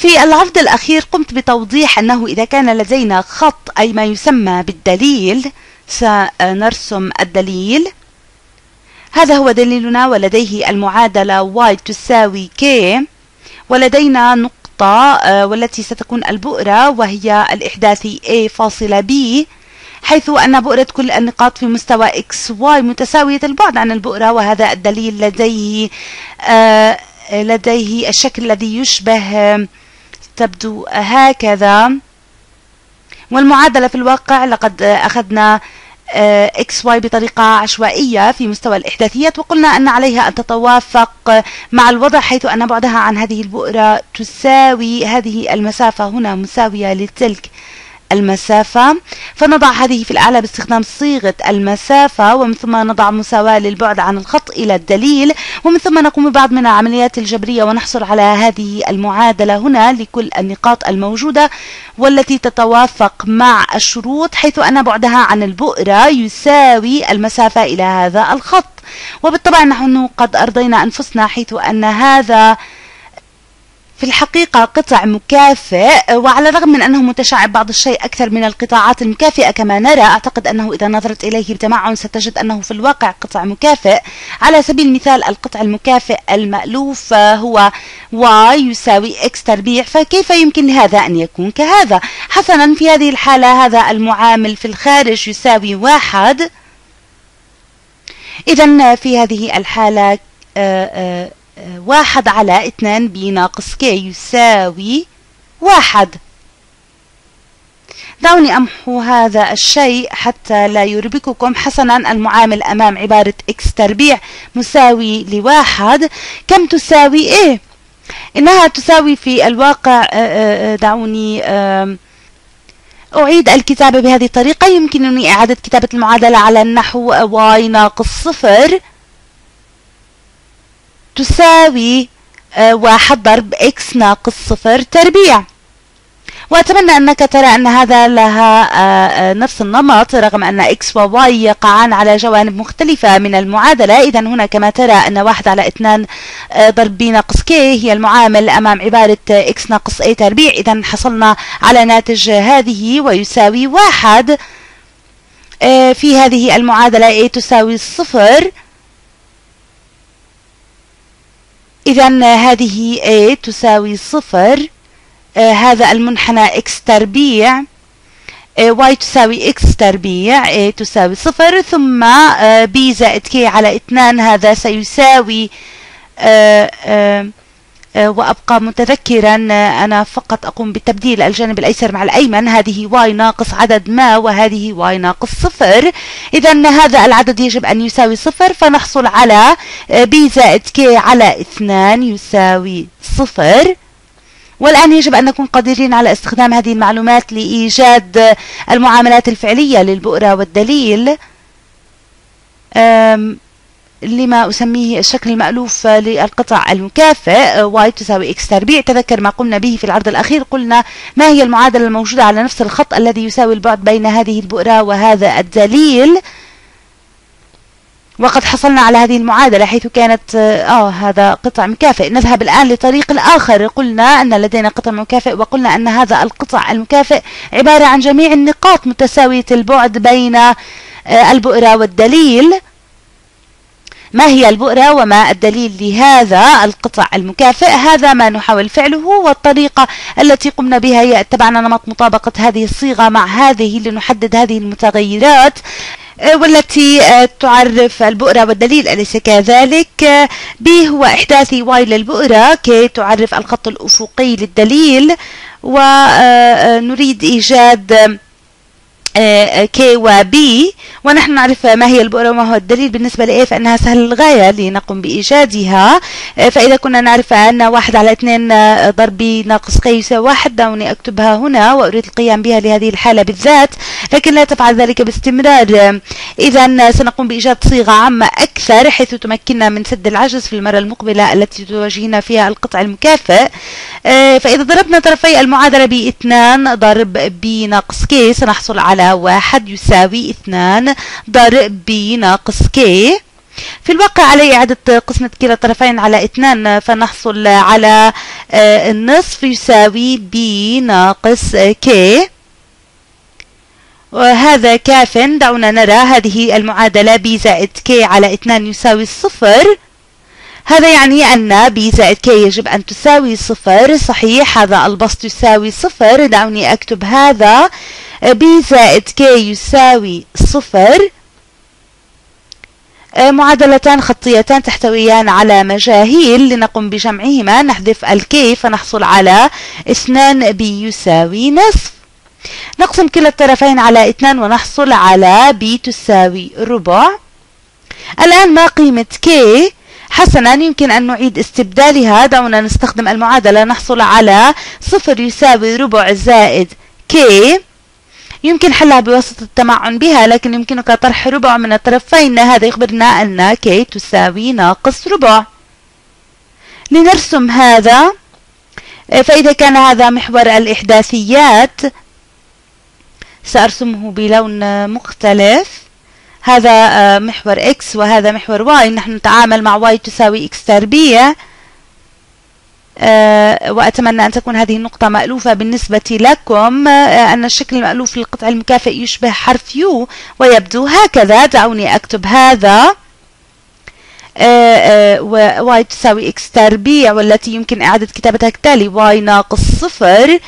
في العرض الأخير قمت بتوضيح أنه إذا كان لدينا خط أي ما يسمى بالدليل سنرسم الدليل. هذا هو دليلنا ولديه المعادلة y تساوي k ولدينا نقطة آه، والتي ستكون البؤرة وهي الإحداثي a فاصلة b حيث أن بؤرة كل النقاط في مستوى x y متساوية البعد عن البؤرة وهذا الدليل لديه آه، لديه الشكل الذي يشبه تبدو هكذا. والمعادلة في الواقع لقد أخذنا x y بطريقة عشوائية في مستوى الإحداثيات وقلنا أن عليها أن تتوافق مع الوضع حيث أن بعدها عن هذه البؤرة تساوي هذه المسافة هنا مساوية لتلك المسافة. فنضع هذه في الأعلى باستخدام صيغة المسافة ومن ثم نضع مساواة للبعد عن الخط إلى الدليل. ومن ثم نقوم ببعض من العمليات الجبرية ونحصل على هذه المعادلة هنا لكل النقاط الموجودة والتي تتوافق مع الشروط حيث أن بعدها عن البؤرة يساوي المسافة إلى هذا الخط. وبالطبع نحن قد أرضينا أنفسنا حيث أن هذا في الحقيقة قطع مكافئ وعلى الرغم من أنه متشعب بعض الشيء أكثر من القطاعات المكافئة كما نرى أعتقد أنه إذا نظرت إليه بتمعن ستجد أنه في الواقع قطع مكافئ. على سبيل المثال القطع المكافئ المألوف هو y يساوي x تربيع فكيف يمكن لهذا أن يكون كهذا؟ حسنا في هذه الحالة هذا المعامل في الخارج يساوي واحد. إذا في هذه الحالة آآ آآ واحد على اثنان بي ناقص كي يساوي واحد. دعوني أمحو هذا الشيء حتى لا يربككم حسنا المعامل أمام عبارة x تربيع مساوي لواحد. كم تساوي إيه إنها تساوي في الواقع دعوني أعيد الكتابة بهذه الطريقة. يمكنني إعادة كتابة المعادلة على النحو y ناقص صفر. تساوي آه، واحد ضرب x ناقص صفر تربيع. وأتمنى أنك ترى أن هذا لها آه، آه، نفس النمط رغم أن x و y يقعان على جوانب مختلفة من المعادلة. إذا هنا كما ترى أن واحد على اثنان ضرب b ناقص k هي المعامل أمام عبارة x ناقص a تربيع. إذا حصلنا على ناتج هذه ويساوي واحد في هذه المعادلة a تساوي صفر. إذا هذه A تساوي صفر. آه هذا المنحنى X تربيع. آه Y تساوي X تربيع. A تساوي صفر. ثم آه B زائد K على اثنان. هذا سيساوي وأبقى متذكرا آه، أنا فقط أقوم بتبديل الجانب الأيسر مع الأيمن. هذه y ناقص عدد ما وهذه y ناقص صفر. إذا هذا العدد يجب أن يساوي صفر فنحصل على آه، b زائد k على اثنان يساوي صفر. والآن يجب أن نكون قادرين على استخدام هذه المعلومات لإيجاد المعاملات الفعلية للبؤرة والدليل. لما أسميه الشكل المألوف للقطع المكافئ y تساوي x تربيع. تذكر ما قمنا به في العرض الأخير قلنا ما هي المعادلة الموجودة على نفس الخط الذي يساوي البعد بين هذه البؤرة وهذا الدليل؟ وقد حصلنا على هذه المعادلة حيث كانت آه هذا قطع مكافئ. نذهب الآن لطريق الآخر. قلنا أن لدينا قطع مكافئ وقلنا أن هذا القطع المكافئ عبارة عن جميع النقاط متساوية البعد بين آه البؤرة والدليل. ما هي البؤرة وما الدليل لهذا القطع المكافئ؟ هذا ما نحاول فعله والطريقة التي قمنا بها هي اتبعنا نمط مطابقة هذه الصيغة مع هذه لنحدد هذه المتغيرات آه، والتي آه، تعرف البؤرة والدليل أليس كذلك؟ آه، ب هو إحداثي واي للبؤرة كي تعرف الخط الأفقي للدليل ونريد إيجاد كي وبي ونحن نعرف ما هي البؤرة وما هو الدليل. بالنسبة لإيه؟ فإنها سهل للغاية لنقوم بإيجادها. فإذا كنا نعرف أن واحد على اثنين ضرب ناقص كي يساوي واحد دعوني أكتبها هنا وأريد القيام بها لهذه الحالة بالذات. لكن لا تفعل ذلك باستمرار. إذا سنقوم بإيجاد صيغة عامة أكثر حيث تمكننا من سد العجز في المرة المقبلة التي تواجهنا فيها القطع المكافئ. فإذا ضربنا طرفي المعادلة بإثنان ضرب بي ناقص كي سنحصل على واحد يساوي اثنان ضرب بي ناقص كي في الواقع علي إعادة قسمة كلا الطرفين على اثنان فنحصل على آه، النصف يساوي b ناقص k. وهذا كاف دعونا نرى هذه المعادلة b زائد k على 2 يساوي الصفر هذا يعني أن b زائد k يجب أن تساوي صفر. صحيح هذا البسط يساوي صفر. دعوني أكتب هذا. B زائد k يساوي صفر. آه، معادلتان خطيتان تحتويان على مجاهيل. لنقوم بجمعهما نحذف الكي فنحصل على 2 b يساوي نصف. نقسم كلا الطرفين على 2 ونحصل على b تساوي ربع. الآن ما قيمة k حسنا يمكن أن نعيد استبدالها. دعونا نستخدم المعادلة. نحصل على صفر يساوي ربع زائد k. يمكن حلها بواسطة التمعن بها لكن يمكنك طرح ربع من الطرفين. هذا يخبرنا أن k تساوي ناقص ربع. لنرسم هذا فإذا كان هذا محور الإحداثيات سأرسمه بلون مختلف. هذا آه، محور x وهذا محور y. نحن نتعامل مع y تساوي x تربيع. وأتمنى أن تكون هذه النقطة مألوفة بالنسبة لكم آه، أن الشكل المألوف للقطع المكافئ يشبه حرف يو ويبدو هكذا. دعوني أكتب هذا. y تساوي x تربيع والتي يمكن إعادة كتابتها كالتالي. y ناقص صفر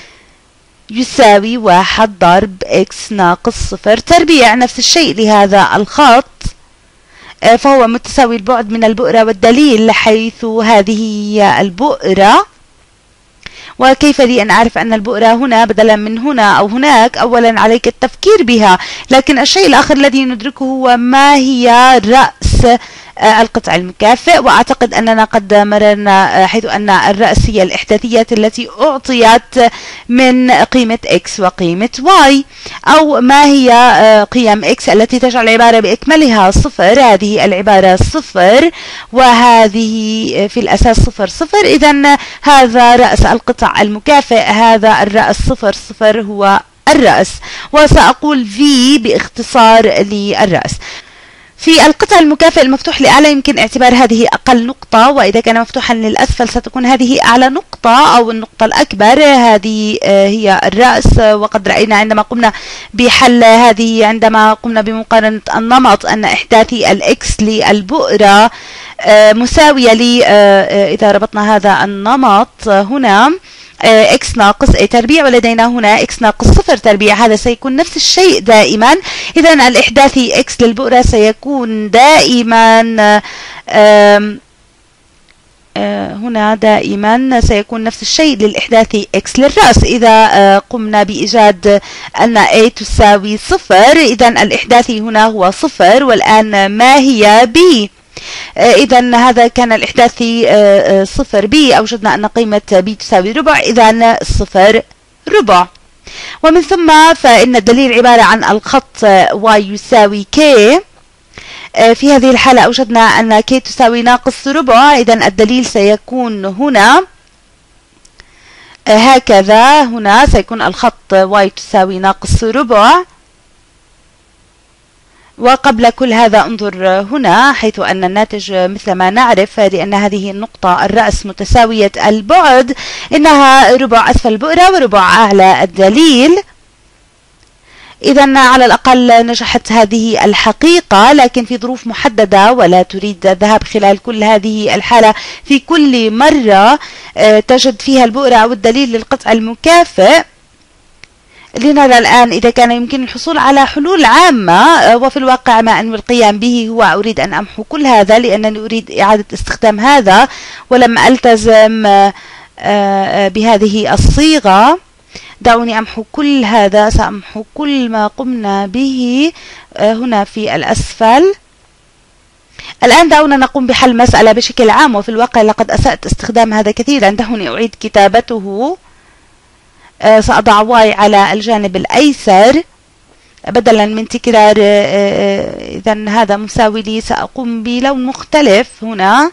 يساوي واحد ضرب x ناقص صفر تربيع. نفس الشيء لهذا الخط. آه، فهو متساوي البعد من البؤرة والدليل حيث هذه هي البؤرة. وكيف لي أن أعرف أن البؤرة هنا بدلا من هنا أو هناك؟ أولا عليك التفكير بها لكن الشيء الآخر الذي ندركه هو ما هي رأس آه، القطع المكافئ وأعتقد أننا قد مررنا آه، حيث أن الرأس هي الإحداثيات التي أعطيت من قيمة x وقيمة y أو ما هي آه، قيم x التي تجعل العبارة بإكملها صفر. هذه العبارة صفر وهذه في الأساس صفر صفر. إذا هذا رأس القطع المكافئ هذا الرأس صفر صفر هو الرأس. وسأقول V بإختصار للرأس. في القطع المكافئ المفتوح لأعلى يمكن اعتبار هذه أقل نقطة وإذا كان مفتوحا للأسفل ستكون هذه أعلى نقطة أو النقطة الأكبر. هذه آه، هي الرأس. وقد رأينا عندما قمنا بحل هذه عندما قمنا بمقارنة النمط أن إحداثي الإكس للبؤرة آه، مساوية لي آه، ربطنا هذا النمط هنا. X ناقص a تربيع ولدينا هنا x ناقص صفر تربيع. هذا سيكون نفس الشيء دائما. إذا الإحداثي x للبؤرة سيكون دائما آه، هنا دائما سيكون نفس الشيء للإحداثي x للرأس. إذا آه، قمنا بإيجاد أن a تساوي صفر إذا الإحداثي هنا هو صفر والآن ما هي b آه، إذا هذا كان الإحداثي آه، آه، صفر بي. أوجدنا أن قيمة بي تساوي ربع إذا صفر ربع. ومن ثم فإن الدليل عبارة عن الخط y يساوي k. في هذه الحالة أوجدنا أن k تساوي ناقص ربع. إذا الدليل سيكون هنا. هكذا. هنا سيكون الخط y تساوي ناقص ربع. وقبل كل هذا انظر هنا حيث أن الناتج مثل ما نعرف لأن هذه النقطة الرأس متساوية البعد إنها ربع أسفل البؤرة وربع أعلى الدليل. إذا على الأقل نجحت هذه الحقيقة لكن في ظروف محددة ولا تريد الذهاب خلال كل هذه الحالة في كل مرة آه، تجد فيها البؤرة أو الدليل للقطع المكافئ. لنرى الآن إذا كان يمكن الحصول على حلول عامة آه، وفي الواقع ما أنوي القيام به هو أريد أن أمحو كل هذا لأنني أريد إعادة استخدام هذا ولم ألتزم آه، آه، بهذه الصيغة. دعوني أمحو كل هذا سأمحو كل ما قمنا به هنا في الأسفل. الآن دعونا نقوم بحل مسألة بشكل عام وفي الواقع لقد أسأت استخدام هذا كثيرا. دعوني أعيد كتابته. سأضع y على الجانب الأيسر. بدلا من تكرار آه، آه، إذا هذا مساوي لي سأقوم بلون مختلف هنا.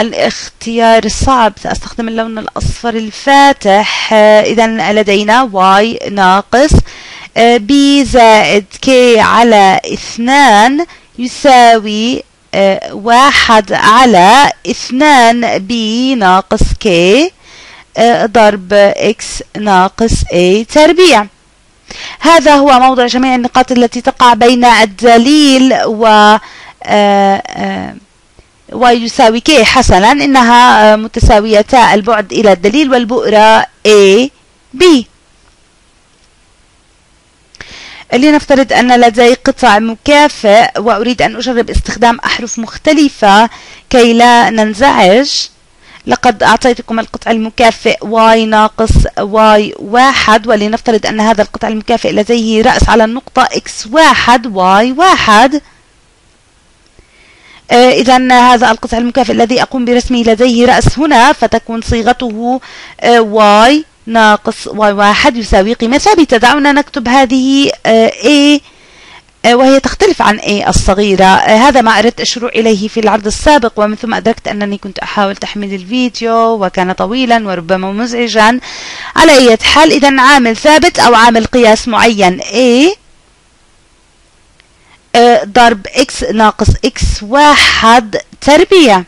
الاختيار الصعب سأستخدم اللون الأصفر الفاتح. إذا لدينا y ناقص b زائد k على اثنان يساوي آه، واحد على اثنان b ناقص k آه، ضرب إكس ناقص a تربيع. هذا هو موضع جميع النقاط التي تقع بين الدليل و ويساوي k حسنا. إنها متساويتا البعد إلى الدليل والبؤرة A B. لنفترض أن لدي قطع مكافئ وأريد أن أجرب استخدام أحرف مختلفة كي لا ننزعج. لقد أعطيتكم القطع المكافئ y ناقص y واحد ولنفترض أن هذا القطع المكافئ لديه رأس على النقطة x واحد y واحد. آه، إذا هذا القطع المكافئ الذي أقوم برسمه لديه رأس هنا فتكون صيغته آه، y ناقص y واحد يساوي قيمة ثابتة. دعونا نكتب هذه آه، a وهي تختلف عن A الصغيرة. هذا ما أردت الشروع إليه في العرض السابق ومن ثم أدركت أنني كنت أحاول تحميل الفيديو وكان طويلا وربما مزعجا. على أي حال إذا عامل ثابت أو عامل قياس معين. A ضرب x ناقص x واحد تربيع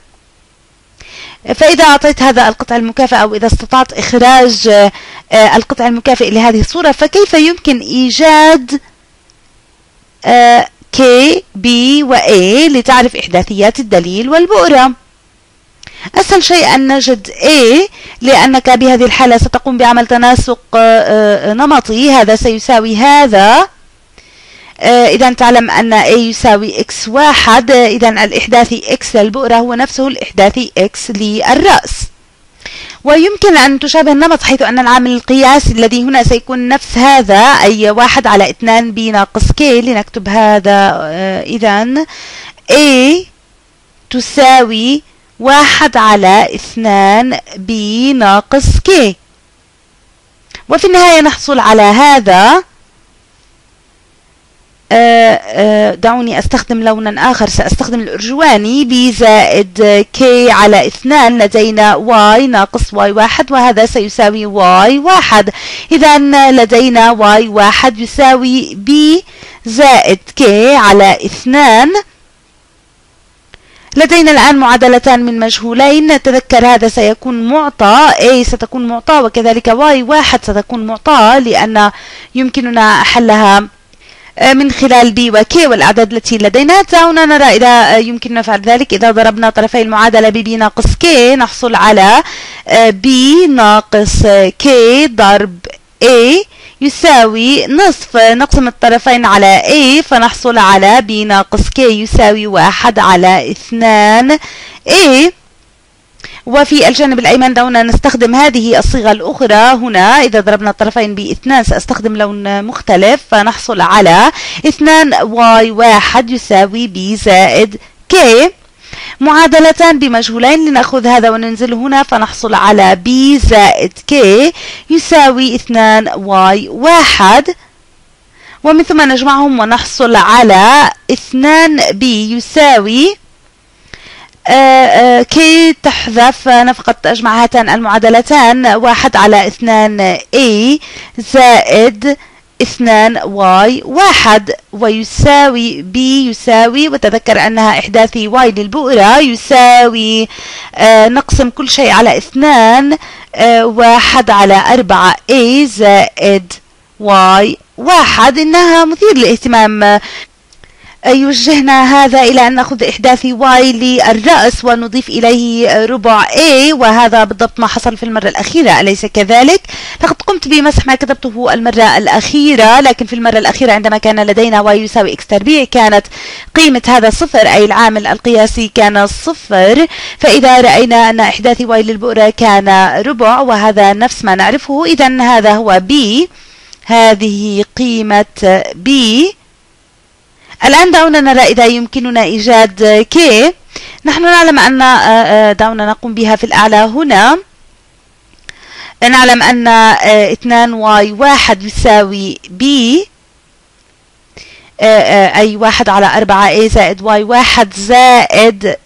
فإذا أعطيت هذا القطع المكافئ أو إذا استطعت إخراج آه، القطع المكافئ لهذه الصورة فكيف يمكن إيجاد آه، K B و A لتعرف إحداثيات الدليل والبؤرة. أسهل شيء أن نجد A لأنك بهذه الحالة ستقوم بعمل تناسق آه، نمطي. هذا سيساوي هذا. آه، إذا تعلم أن A يساوي X واحد. آه، إذا الإحداثي X للبؤرة هو نفسه الإحداثي X للرأس. ويمكن أن تشابه النمط حيث أن العامل القياسي الذي هنا سيكون نفس هذا أي واحد على اثنان B ناقص K لنكتب هذا آه، إذا A تساوي واحد على اثنان B ناقص K. وفي النهاية نحصل على هذا دعوني أستخدم لونا آخر. سأستخدم الأرجواني ب زائد k على اثنان. لدينا y ناقص y واحد وهذا سيساوي y واحد. إذا لدينا y واحد يساوي b زائد k على اثنان. لدينا الآن معادلتان من مجهولين. تذكر هذا سيكون معطى. A ستكون معطى وكذلك Y واحد ستكون معطى لأن يمكننا حلها آه، من خلال B و K والأعداد التي لدينا. دعونا نرى إذا آه، يمكننا فعل ذلك. إذا ضربنا طرفي المعادلة ب B ناقص K نحصل على آه، B ناقص K ضرب A يساوي نصف. نقسم الطرفين على A فنحصل على B ناقص K يساوي واحد على اثنان A. وفي الجانب الأيمن دعونا نستخدم هذه الصيغة الأخرى. هنا إذا ضربنا الطرفين باثنان سأستخدم لون مختلف. فنحصل على اثنان y واحد يساوي b زائد k معادلتان بمجهولين. لنأخذ هذا وننزل هنا. فنحصل على b زائد k يساوي اثنان واي واحد. ومن ثم نجمعهم ونحصل على اثنان بي يساوي كي تحذف نفقة أجمع هاتان المعادلتان واحد على اثنان A زائد اثنان واي واحد ويساوي B يساوي وتذكر أنها إحداثي واي للبؤرة يساوي آه نقسم كل شيء على اثنان آه واحد على أربعة A زائد واي واحد إنها مثير للاهتمام. يوجهنا هذا إلى أن نأخذ إحداث y للرأس ونضيف إليه ربع a وهذا بالضبط ما حصل في المرة الأخيرة أليس كذلك؟ لقد قمت بمسح ما كتبته المرة الأخيرة لكن في المرة الأخيرة عندما كان لدينا y يساوي x تربيع كانت قيمة هذا صفر أي العامل القياسي كان صفر. فإذا رأينا أن إحداث y للبؤرة كان ربع وهذا نفس ما نعرفه إذا هذا هو b. هذه قيمة b. الآن دعونا نرى إذا يمكننا إيجاد K. نحن نعلم أن آه، آه، دعونا نقوم بها في الأعلى هنا. نعلم أن 2y آه، يساوي B. أي واحد على أربعة A زائد Y واحد زائد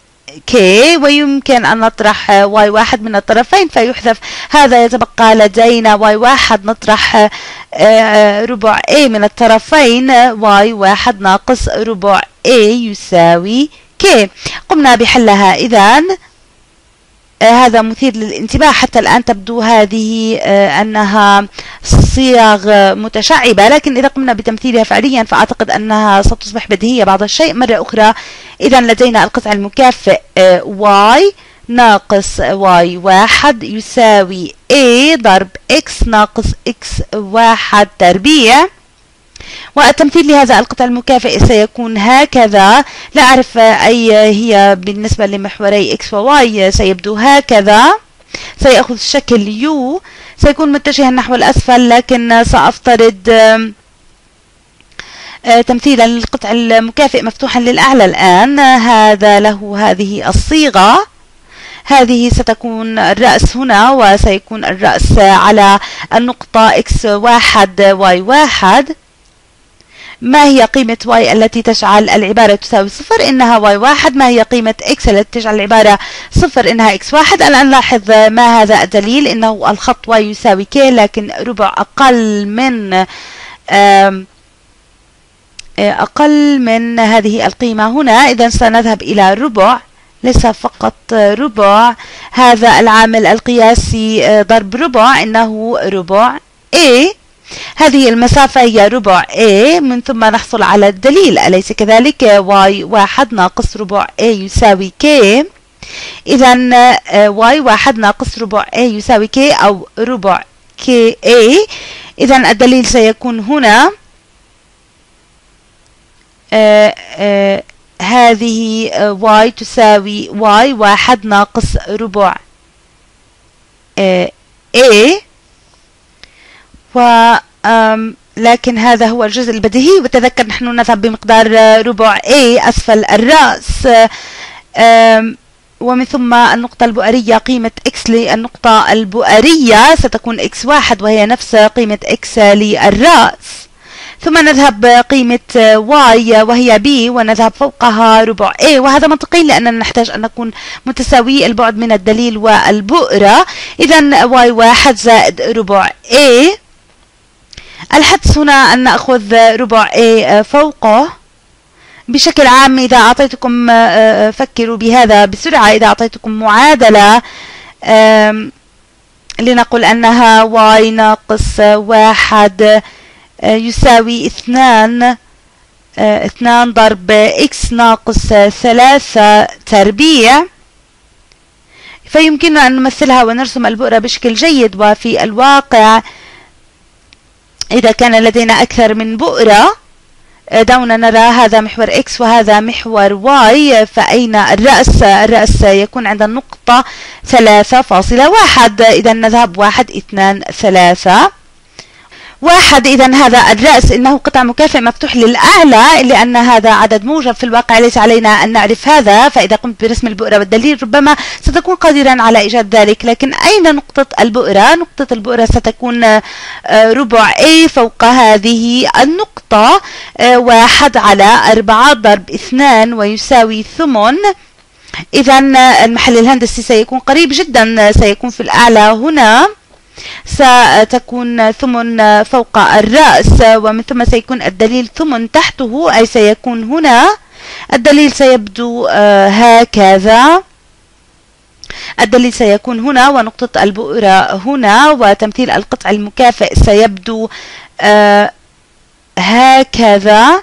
k ويمكن أن نطرح y واحد من الطرفين فيحذف هذا يتبقى لدينا y واحد نطرح ربع a من الطرفين y واحد ناقص ربع a يساوي k. قمنا بحلها إذن آه، هذا مثير للانتباه. حتى الآن تبدو هذه آه، أنها صيغ متشعبة لكن إذا قمنا بتمثيلها فعليا فأعتقد أنها ستصبح بديهية. بعض الشيء مرة أخرى إذا لدينا القطع المكافئ آه، y ناقص y واحد يساوي a ضرب x ناقص x واحد. تربيع والتمثيل لهذا القطع المكافئ سيكون هكذا. لا أعرف أي هي بالنسبة لمحوري x و y سيبدو هكذا. سيأخذ شكل u. سيكون متجها نحو الأسفل لكن سأفترض آه، تمثيلا للقطع المكافئ مفتوحا للأعلى الآن. هذا له هذه الصيغة. هذه ستكون الرأس هنا وسيكون الرأس على النقطة x واحد y واحد. ما هي قيمة y التي تجعل العبارة تساوي صفر؟ إنها y واحد. ما هي قيمة x التي تجعل العبارة صفر؟ إنها x واحد. الآن نلاحظ ما هذا الدليل. إنه الخط y يساوي k لكن ربع أقل من أقل من هذه القيمة هنا. إذا سنذهب إلى ربع. ليس فقط ربع. هذا العامل القياسي ضرب ربع. إنه ربع A. هذه المسافة هي ربع A من ثم نحصل على الدليل. أليس كذلك؟ y واحد ناقص ربع A يساوي K. إذا y واحد ناقص ربع A يساوي K أو ربع KA إذا الدليل سيكون هنا. آه، آه، هذه y تساوي y واحد ناقص ربع آه، A. و لكن هذا هو الجزء البديهي. وتذكر نحن نذهب بمقدار ربع A أسفل الرأس. ومن ثم النقطة البؤرية قيمة x للنقطة البؤرية. ستكون x واحد وهي نفس قيمة x للرأس. ثم نذهب قيمة y وهي b ونذهب فوقها ربع a. وهذا منطقي لأننا نحتاج أن نكون متساوي البعد من الدليل والبؤرة. إذا y واحد زائد ربع a. الحدس هنا أن نأخذ ربع A فوقه. بشكل عام إذا أعطيتكم فكروا بهذا بسرعة. إذا أعطيتكم معادلة لنقل أنها y ناقص واحد يساوي اثنان اثنان ضرب x ناقص ثلاثة تربيع. فيمكننا أن نمثلها ونرسم البؤرة بشكل جيد. وفي الواقع إذا كان لدينا أكثر من بؤرة آه، دعونا نرى هذا محور X وهذا محور Y فأين الرأس؟ الرأس يكون عند النقطة ثلاثة فاصلة واحد. إذا نذهب واحد اثنان ثلاثة. واحد. إذا هذا الرأس إنه قطع مكافئ مفتوح للأعلى لأن هذا عدد موجب في الواقع. ليس علينا أن نعرف هذا فإذا قمت برسم البؤرة والدليل ربما ستكون قادرا على إيجاد ذلك. لكن أين نقطة البؤرة؟ نقطة البؤرة ستكون آه، ربع A فوق هذه النقطة آه، واحد على أربعة ضرب اثنان ويساوي ثمن. إذا المحل الهندسي سيكون قريب جدا سيكون في الأعلى هنا. ستكون ثمن فوق الرأس ومن ثم سيكون الدليل ثمن تحته أي سيكون هنا. الدليل سيبدو آه، هكذا. الدليل سيكون هنا ونقطة البؤرة هنا وتمثيل القطع المكافئ سيبدو آه، هكذا.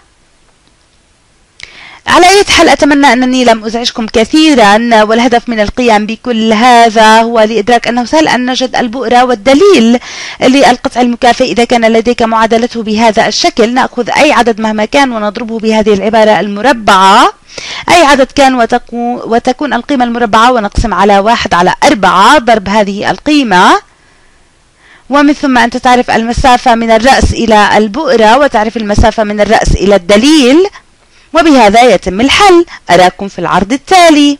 على أي حال أتمنى أنني لم أزعجكم كثيرا والهدف من القيام بكل هذا هو لإدراك أنه سهل أن نجد البؤرة والدليل للقطع المكافئ إذا كان لديك معادلته بهذا الشكل. نأخذ أي عدد مهما كان ونضربه بهذه العبارة المربعة. أي عدد كان وتكون, وتكون القيمة المربعة ونقسم على واحد على أربعة. ضرب هذه القيمة. ومن ثم أنت تعرف المسافة من الرأس إلى البؤرة وتعرف المسافة من الرأس إلى الدليل. وبهذا يتم الحل. أراكم في العرض التالي.